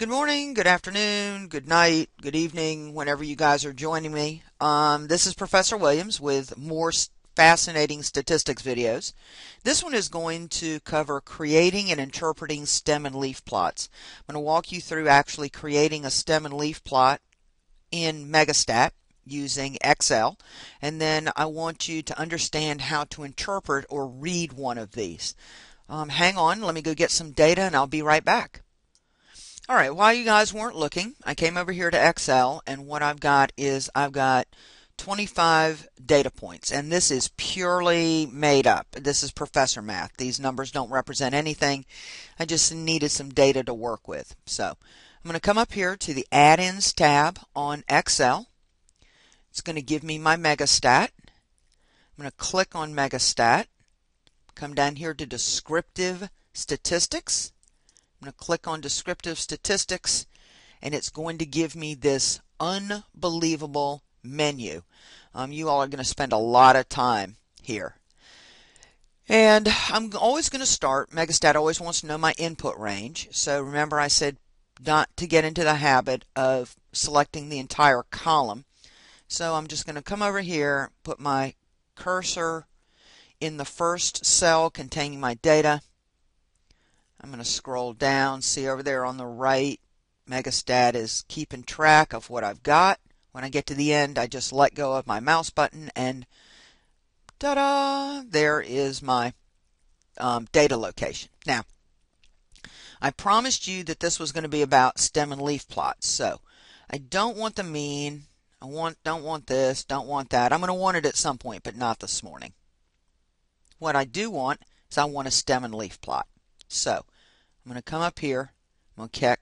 Good morning, good afternoon, good night, good evening, whenever you guys are joining me. Um, this is Professor Williams with more fascinating statistics videos. This one is going to cover creating and interpreting stem and leaf plots. I'm going to walk you through actually creating a stem and leaf plot in Megastat using Excel and then I want you to understand how to interpret or read one of these. Um, hang on, let me go get some data and I'll be right back. All right, while you guys weren't looking, I came over here to Excel and what I've got is I've got 25 data points and this is purely made up. This is professor math. These numbers don't represent anything. I just needed some data to work with. So I'm going to come up here to the add-ins tab on Excel. It's going to give me my Megastat. I'm going to click on Megastat. Come down here to descriptive statistics I'm going to click on descriptive statistics and it's going to give me this unbelievable menu. Um, you all are going to spend a lot of time here. And I'm always going to start, Megastat always wants to know my input range. So remember I said not to get into the habit of selecting the entire column. So I'm just going to come over here, put my cursor in the first cell containing my data I'm going to scroll down, see over there on the right, Megastat is keeping track of what I've got. When I get to the end, I just let go of my mouse button and ta-da, there is my um, data location. Now, I promised you that this was going to be about stem and leaf plots. So I don't want the mean. I want don't want this, don't want that. I'm going to want it at some point, but not this morning. What I do want is I want a stem and leaf plot. So I'm going to come up here. I'm going to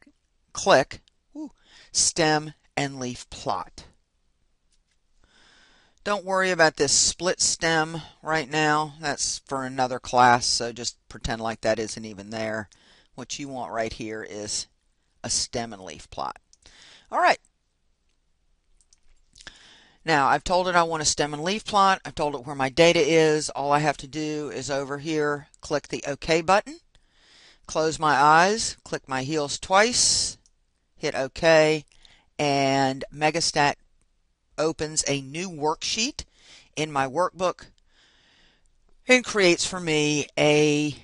click whoo, stem and leaf plot. Don't worry about this split stem right now. That's for another class, so just pretend like that isn't even there. What you want right here is a stem and leaf plot. All right. Now, I've told it I want a stem and leaf plot. I've told it where my data is. All I have to do is over here, click the OK button. Close my eyes, click my heels twice, hit OK, and Megastat opens a new worksheet in my workbook and creates for me a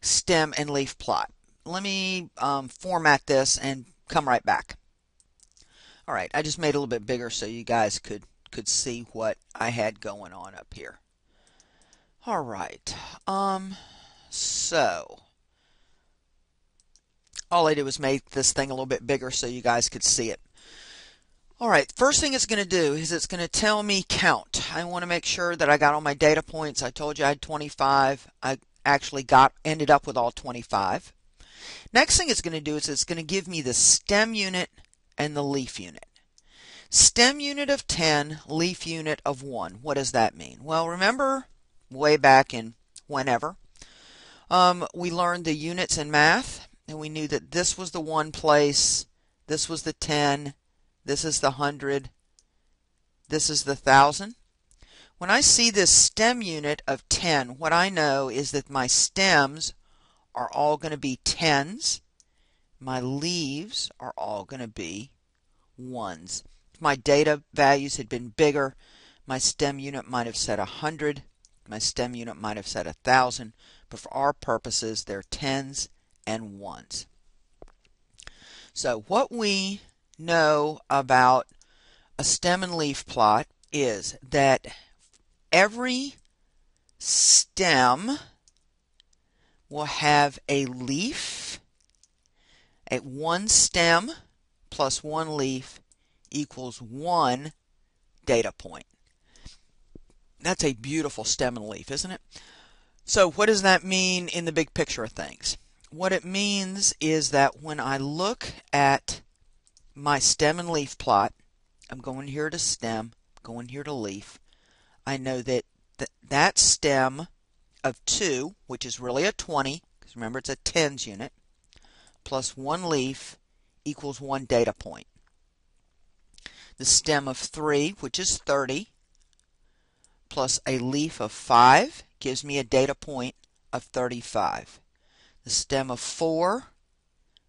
stem and leaf plot. Let me um, format this and come right back. All right, I just made a little bit bigger so you guys could could see what I had going on up here. All right. Um so all I did was make this thing a little bit bigger so you guys could see it. All right, first thing it's going to do is it's going to tell me count. I want to make sure that I got all my data points. I told you I had 25. I actually got ended up with all 25. Next thing it's going to do is it's going to give me the stem unit and the leaf unit. Stem unit of 10, leaf unit of 1. What does that mean? Well, remember way back in whenever, um, we learned the units in math and we knew that this was the one place, this was the 10, this is the 100, this is the 1000. When I see this stem unit of 10, what I know is that my stems are all going to be 10s. My leaves are all going to be 1s. If my data values had been bigger, my stem unit might have said 100, my stem unit might have said 1000, but for our purposes, they're 10s and ones. So what we know about a stem and leaf plot is that every stem will have a leaf at one stem plus one leaf equals one data point. That's a beautiful stem and leaf, isn't it? So what does that mean in the big picture of things? What it means is that when I look at my stem and leaf plot, I'm going here to stem, going here to leaf, I know that th that stem of 2, which is really a 20, because remember it's a tens unit, plus one leaf equals one data point. The stem of 3, which is 30, plus a leaf of 5 gives me a data point of 35 the stem of 4,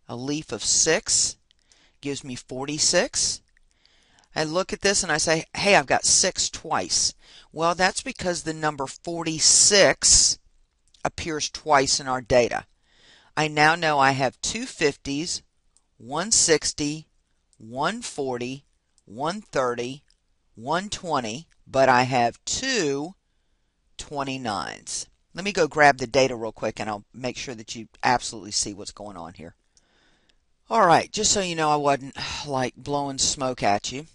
a leaf of 6 gives me 46. I look at this and I say, hey, I've got 6 twice. Well, that's because the number 46 appears twice in our data. I now know I have two 50s, 160, 140, 130, 120, but I have two 29s. Let me go grab the data real quick and I'll make sure that you absolutely see what's going on here. All right, just so you know I wasn't like blowing smoke at you.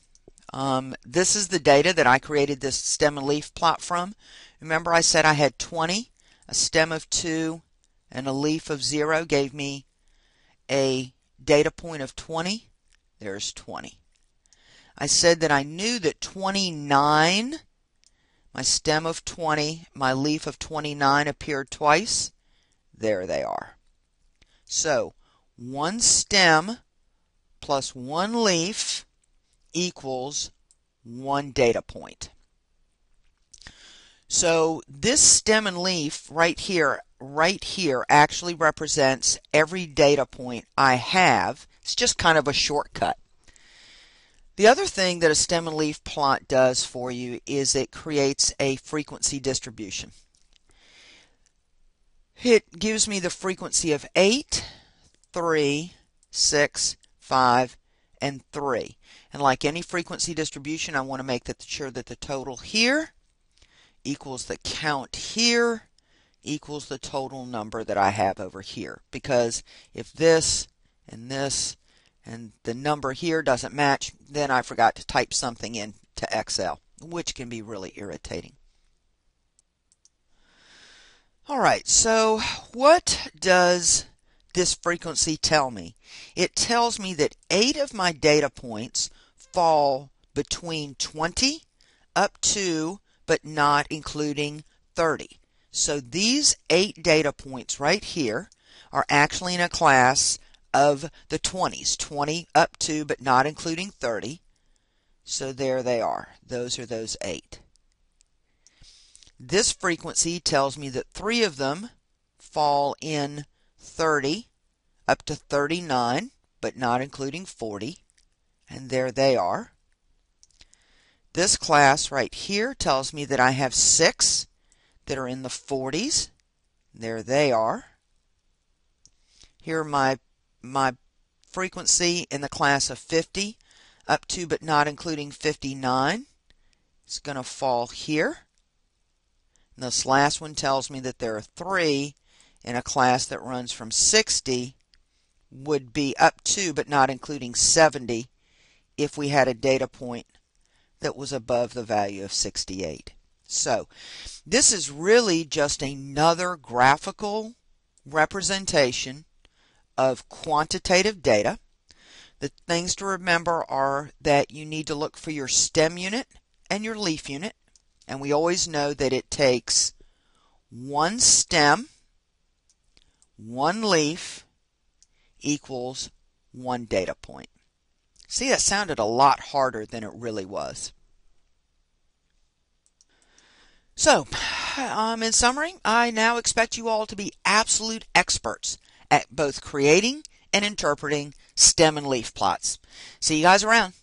Um, this is the data that I created this stem and leaf plot from. Remember I said I had 20, a stem of 2, and a leaf of 0 gave me a data point of 20. There's 20. I said that I knew that 29 my stem of 20, my leaf of 29 appeared twice. There they are. So, one stem plus one leaf equals one data point. So this stem and leaf right here, right here actually represents every data point I have. It's just kind of a shortcut. The other thing that a stem and leaf plot does for you is it creates a frequency distribution. It gives me the frequency of 8, 3, 6, 5, and 3. And like any frequency distribution, I want to make sure that the total here equals the count here equals the total number that I have over here. Because if this and this and the number here doesn't match, then I forgot to type something into Excel, which can be really irritating. All right, so what does this frequency tell me? It tells me that eight of my data points fall between 20 up to, but not including 30. So these eight data points right here are actually in a class of the 20s, 20 up to but not including 30. So there they are. Those are those eight. This frequency tells me that three of them fall in 30 up to 39, but not including 40. And there they are. This class right here tells me that I have six that are in the 40s. There they are. Here are my my frequency in the class of 50 up to but not including 59 is going to fall here. And this last one tells me that there are three in a class that runs from 60 would be up to but not including 70 if we had a data point that was above the value of 68. So this is really just another graphical representation of quantitative data. The things to remember are that you need to look for your stem unit and your leaf unit. And we always know that it takes one stem, one leaf equals one data point. See, that sounded a lot harder than it really was. So, um, in summary, I now expect you all to be absolute experts at both creating and interpreting stem and leaf plots. See you guys around.